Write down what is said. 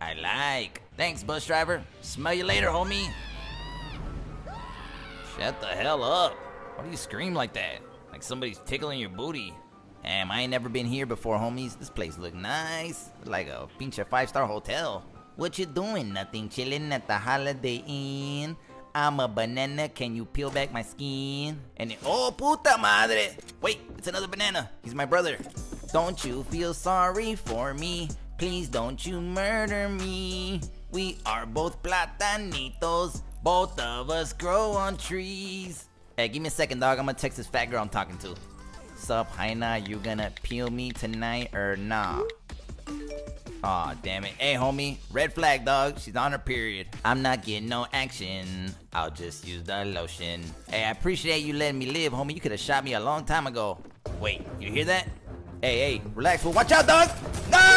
I like. Thanks, bus driver. Smell you later, homie. Shut the hell up. Why do you scream like that? Like somebody's tickling your booty. Damn, I ain't never been here before, homies. This place look nice. Like a pinche five-star hotel. What you doing? Nothing. Chilling at the Holiday Inn. I'm a banana. Can you peel back my skin? And it, oh puta madre! Wait, it's another banana. He's my brother. Don't you feel sorry for me? Please don't you murder me. We are both platanitos. Both of us grow on trees. Hey, give me a second, dog. I'm gonna text this fat girl I'm talking to. Sup, Haina? You gonna peel me tonight or nah? Aw, oh, damn it. Hey, homie. Red flag, dog. She's on her period. I'm not getting no action. I'll just use the lotion. Hey, I appreciate you letting me live, homie. You could have shot me a long time ago. Wait, you hear that? Hey, hey, relax. Well, watch out, dog. No!